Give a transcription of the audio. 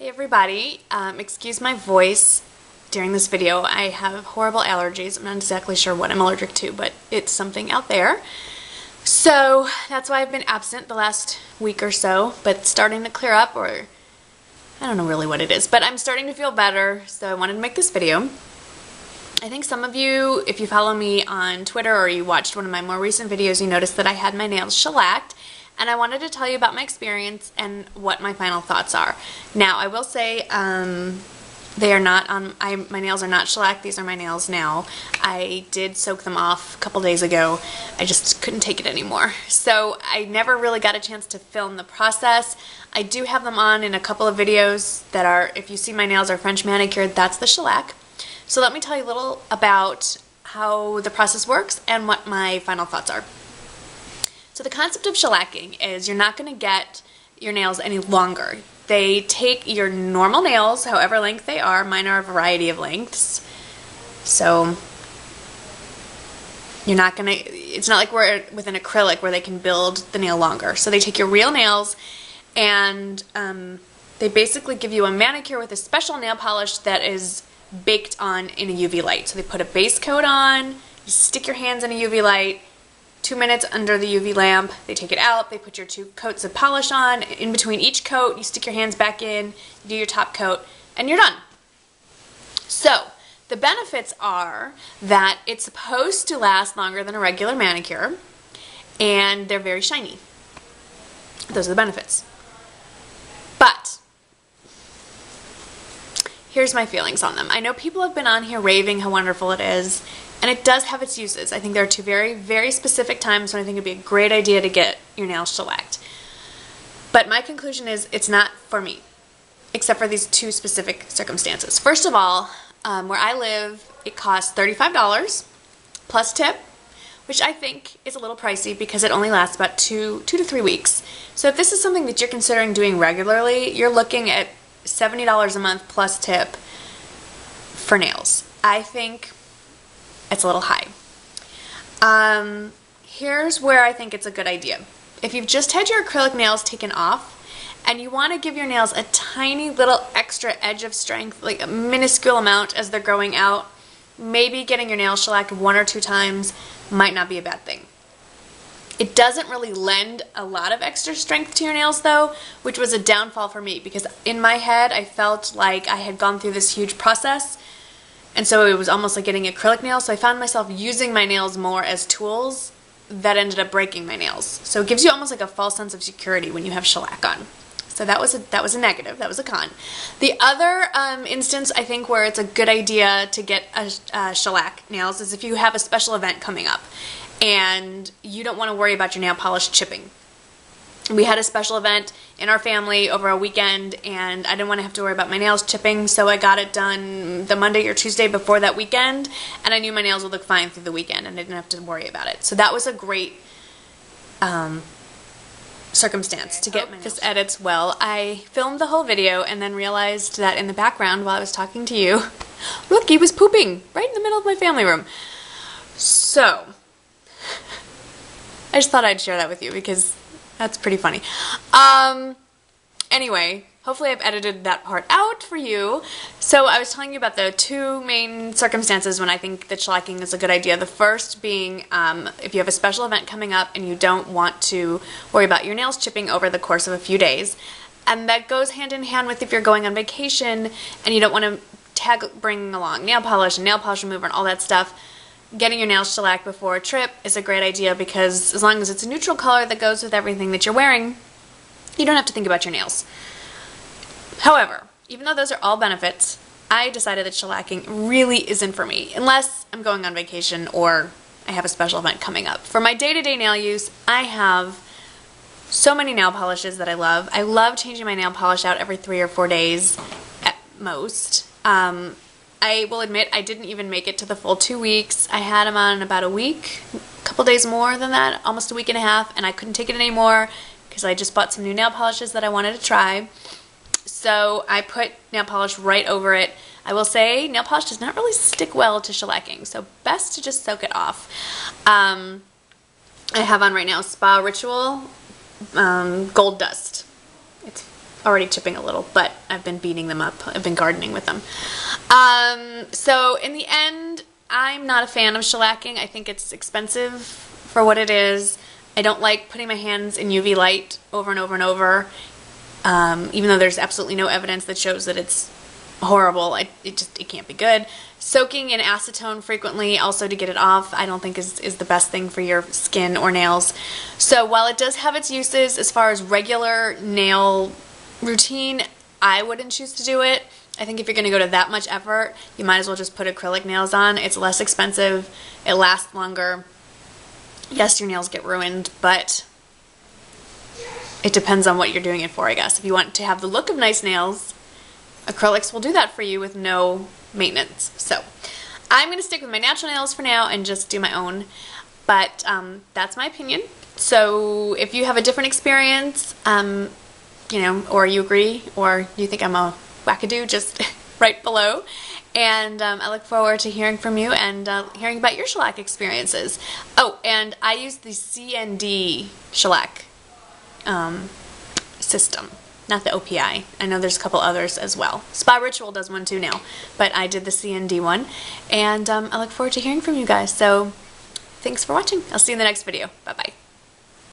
Hey everybody, um, excuse my voice during this video. I have horrible allergies. I'm not exactly sure what I'm allergic to, but it's something out there. So that's why I've been absent the last week or so, but starting to clear up, or I don't know really what it is, but I'm starting to feel better, so I wanted to make this video. I think some of you, if you follow me on Twitter or you watched one of my more recent videos, you noticed that I had my nails shellacked and I wanted to tell you about my experience and what my final thoughts are. Now, I will say um, they are not on, I, my nails are not shellac, these are my nails now. I did soak them off a couple days ago, I just couldn't take it anymore. So I never really got a chance to film the process. I do have them on in a couple of videos that are, if you see my nails are French manicured, that's the shellac. So let me tell you a little about how the process works and what my final thoughts are. So the concept of shellacking is you're not going to get your nails any longer. They take your normal nails, however length they are, mine are a variety of lengths, so you're not going to, it's not like we're with an acrylic where they can build the nail longer. So they take your real nails and um, they basically give you a manicure with a special nail polish that is baked on in a UV light. So they put a base coat on, you stick your hands in a UV light, two minutes under the UV lamp. They take it out, they put your two coats of polish on. In between each coat, you stick your hands back in, you do your top coat, and you're done. So, the benefits are that it's supposed to last longer than a regular manicure, and they're very shiny. Those are the benefits. But, here's my feelings on them. I know people have been on here raving how wonderful it is, and it does have its uses. I think there are two very, very specific times when I think it'd be a great idea to get your nails shellacked. But my conclusion is it's not for me, except for these two specific circumstances. First of all, um, where I live, it costs $35 plus tip, which I think is a little pricey because it only lasts about two, two to three weeks. So if this is something that you're considering doing regularly, you're looking at $70 a month plus tip for nails. I think it's a little high. Um, here's where I think it's a good idea. If you've just had your acrylic nails taken off and you want to give your nails a tiny little extra edge of strength, like a minuscule amount as they're growing out, maybe getting your nails shellacked one or two times might not be a bad thing. It doesn't really lend a lot of extra strength to your nails though, which was a downfall for me because in my head I felt like I had gone through this huge process and so it was almost like getting acrylic nails. So I found myself using my nails more as tools that ended up breaking my nails. So it gives you almost like a false sense of security when you have shellac on. So that was a that was a negative. That was a con. The other um, instance I think where it's a good idea to get a, a shellac nails is if you have a special event coming up and you don't want to worry about your nail polish chipping we had a special event in our family over a weekend and I didn't want to have to worry about my nails chipping so I got it done the Monday or Tuesday before that weekend and I knew my nails would look fine through the weekend and I didn't have to worry about it. So that was a great um, circumstance to get this edits well. I filmed the whole video and then realized that in the background while I was talking to you, look, he was pooping right in the middle of my family room. So, I just thought I'd share that with you because that's pretty funny. Um, anyway, hopefully I've edited that part out for you. So I was telling you about the two main circumstances when I think that shellacking is a good idea. The first being um, if you have a special event coming up and you don't want to worry about your nails chipping over the course of a few days. And that goes hand in hand with if you're going on vacation and you don't want to tag bring along nail polish and nail polish remover and all that stuff getting your nails shellacked before a trip is a great idea because as long as it's a neutral color that goes with everything that you're wearing, you don't have to think about your nails. However, even though those are all benefits, I decided that shellacking really isn't for me, unless I'm going on vacation or I have a special event coming up. For my day-to-day -day nail use, I have so many nail polishes that I love. I love changing my nail polish out every three or four days at most. Um, I will admit I didn't even make it to the full two weeks. I had them on about a week, a couple days more than that, almost a week and a half, and I couldn't take it anymore because I just bought some new nail polishes that I wanted to try. So I put nail polish right over it. I will say nail polish does not really stick well to shellacking, so best to just soak it off. Um, I have on right now Spa Ritual um, Gold Dust. Already chipping a little, but I've been beating them up. I've been gardening with them. Um, so in the end, I'm not a fan of shellacking. I think it's expensive for what it is. I don't like putting my hands in UV light over and over and over, um, even though there's absolutely no evidence that shows that it's horrible. I, it just it can't be good. Soaking in acetone frequently, also to get it off, I don't think is, is the best thing for your skin or nails. So while it does have its uses as far as regular nail routine, I wouldn't choose to do it. I think if you're going to go to that much effort, you might as well just put acrylic nails on. It's less expensive, it lasts longer. Yes, your nails get ruined, but it depends on what you're doing it for, I guess. If you want to have the look of nice nails, acrylics will do that for you with no maintenance. So I'm going to stick with my natural nails for now and just do my own. But um, that's my opinion. So if you have a different experience, um, you know, or you agree, or you think I'm a wackadoo, just right below. And um, I look forward to hearing from you and uh, hearing about your shellac experiences. Oh, and I use the CND shellac um, system, not the OPI. I know there's a couple others as well. Spa Ritual does one too now, but I did the CND one. And um, I look forward to hearing from you guys. So thanks for watching. I'll see you in the next video. Bye-bye.